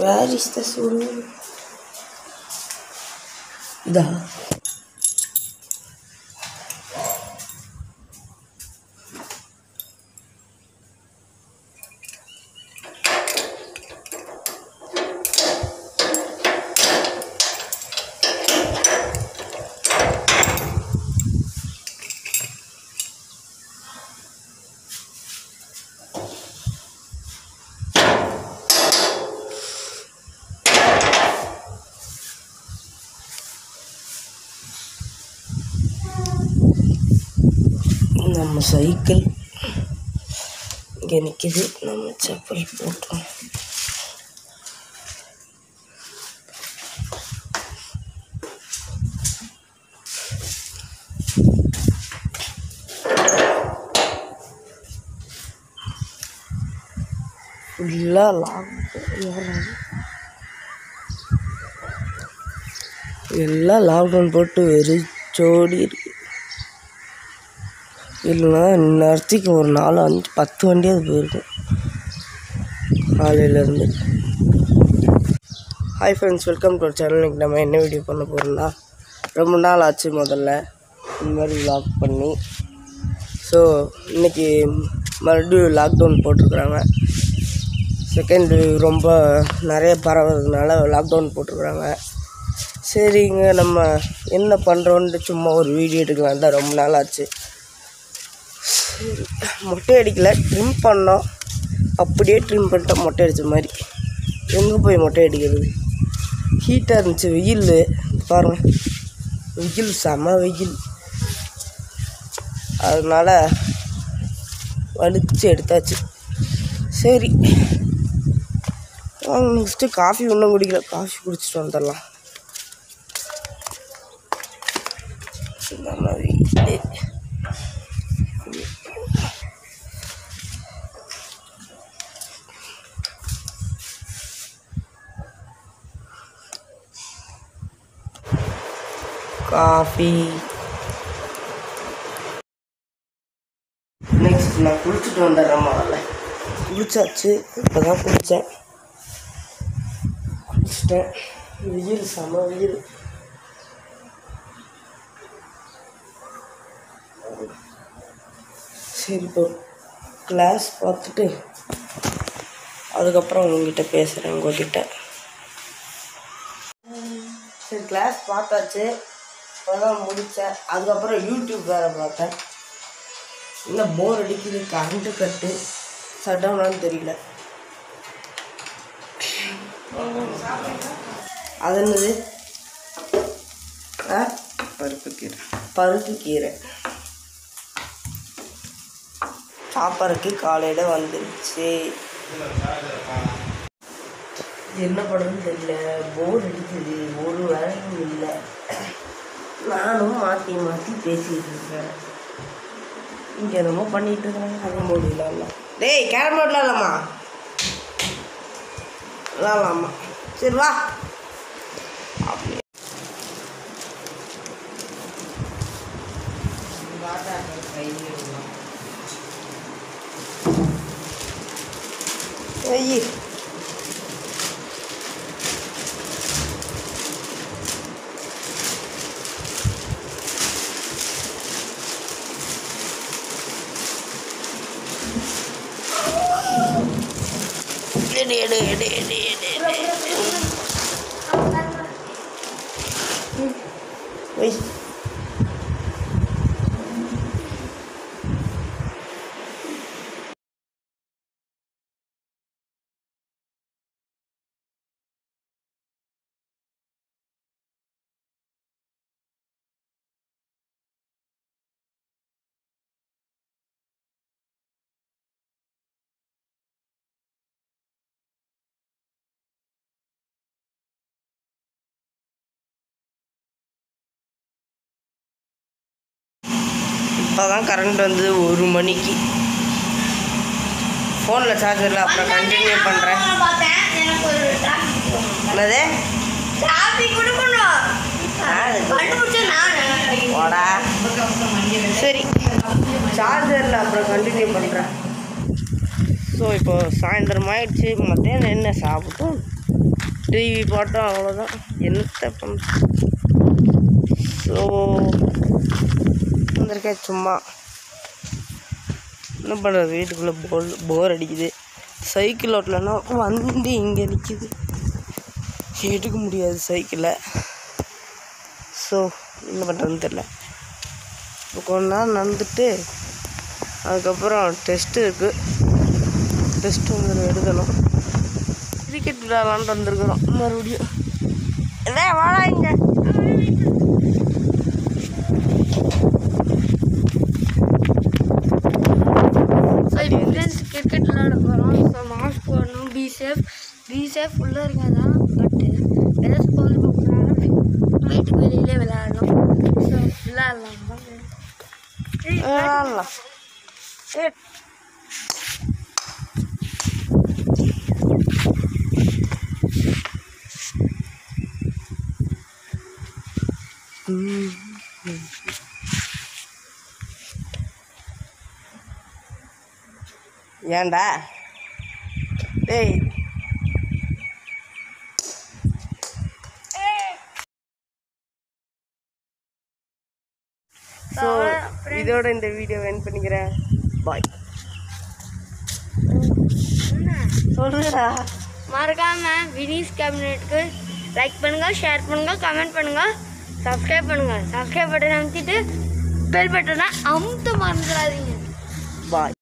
Where is the sun? The நம்ம cycle இங்கே நிற்கிது நம்ம செப்பல் போட்டோம். ஃபுல்லாக லாக் எல்லாம் லாக்டவுன் போட்டு வெறிச்சோடி இருக்கு. இல்லைன்னா இந்நேரத்துக்கு ஒரு நாலு அஞ்சு பத்து வண்டியாவது போயிருக்கும். காலையிலேருந்து. Hi friends welcome to channel இன்றைக்கி நம்ம என்ன வீடியோ பண்ண போகிறோம்னா ரொம்ப நாள் ஆச்சு முதல்ல. இந்த மாதிரி லாக் பண்ணி. ஸோ இன்றைக்கி மறுபடியும் லாக்டவுன் போட்டிருக்குறாங்க. செகண்ட் ரொம்ப நிறைய பரவுறதுனால லாக்டவுன் போட்டிருக்குறாங்க. சரிங்க நம்ம என்ன பண்ணுறோன்ட்டு சும்மா ஒரு வீடியோ எடுக்கலாம். தான் ரொம்ப நாள் ஆச்சு. மொட்டை அடிக்கல ட்ரிம் பண்ணோம். அப்படியே ட்ரிம் பண்ணிட்டோம். மொட்டை அடித்த மாதிரி. எங்கே போய் மொட்டை அடிக்கிறது? ஹீட்டாக இருந்துச்சு. வெயில். பாருங்க. வெயில். செம வெயில். அதனால் வலிச்சு எடுத்தாச்சு. சரி. நெக்ஸ்ட்டு காஃபி ஒன்றும் குடிக்கல. காஃபி குடிச்சிட்டு வந்துடலாம். நம்ம காஃபி நெக்ஸ்ட் நான் குளிச்சுட்டு வந்துடுறேன் முதல்ல. குளிச்சாச்சு இப்போ தான் குளித்தேன் குளிச்சிட்டேன். வெயில் செம வெயில். சரி இப்போ கிளாஸ் பார்த்துட்டு அதுக்கப்புறம் உங்ககிட்ட பேசுகிறேன் உங்ககிட்ட. சரி கிளாஸ் பார்த்தாச்சு. இப்போதான் முடித்தேன் அதுக்கப்புறம் யூடியூப் வேறு பார்த்தேன். இல்லை போர் அடிக்குது கரண்ட்டு கட்டு ஷட் டவுனான்னு தெரியல. அது என்னது? பருப்பு கீரை. பருப்பு கீரை. சாப்பாடுக்கு காலையில் வந்துருச்சு. என்ன பண்ணுறதுன்னு தெரியல. போர் அடிக்குது. ஒரு வேலையும் இல்லை. நானும் மாற்றி மாற்றி பேசிகிட்டு இருக்கேன் இங்கே என்னமோ பண்ணிகிட்டு இருக்கிறாங்க அது முடியல டேய் கேரம் போர்ட் விளாட்லாமா விளாட்லாமா சரி வா. அப்படி. ஐயே. 你你你你你你。嗯，喂。இப்போ தான் கரண்ட் வந்து ஒரு மணிக்கு. ஃபோனில் சார்ஜரில் அப்புறம் கண்டினியூ பண்ணுறேன் என்னது? சரி. சார்ஜரில் அப்புறம் கண்டினியூ பண்ணுறேன் ஸோ இப்போ சாயந்தரம் ஆயிடுச்சு. மத்தியானம் என்ன சாப்பிட்டோம்? டிவி போட்டோம் அவ்வளோதான் என்னத்த பண்ண ஸோ வந்திருக்கேன் சும்மா. என்ன பண்ணுறது வீட்டுக்குள்ளே போர் போர் அடிக்குது. சைக்கிள் ஓட்டலன்னா வண்டி இங்கே நிற்கிது எடுக்க முடியாது சைக்கிளை ஸோ என்ன பண்ணுறதுன்னு தெரில இப்போ கொஞ்ச நேரம் நடந்துட்டு அதுக்கப்புறம் டெஸ்ட்டு இருக்குது டெஸ்ட்டு வந்து எழுதணும் கிரிக்கெட் விளையாடலான்ட்டு வந்திருக்கிறோம் மறுபடியும். இதே வாடா இங்கே ஸோ இப்போ ஃப்ரெண்ட்ஸ் கிரிக்கெட் விளையாட போகிறோம் ஸோ மாஸ்க் போடணும் பி சேஃப் பி சேஃப் உள்ளே இருக்காதான் பட்டு எதாவது ஸ்கூல் போகிறாங்க வீட்டுக்கு வெளியிலே விளையாடலாம் ஸோ விளையாடலாம். ஏய், விளையாடலாம். ஏண்டா டேய் ஸோ இதோட இந்த வீடியோ என் பண்ணிக்கிறேன். பாய் சொல்லுடா. மறக்காம வினிஸ் கேபினெட்டுக்கு லைக் பண்ணுங்க ஷேர் பண்ணுங்க கமெண்ட் பண்ணுங்க சப்ஸ்கிரைப் பண்ணுங்க. சப்ஸ்கிரைப் பட்டன் அமுத்திட்டு பெல் பட்டனை அமுத்த மறந்துடாதீங்க. பாய்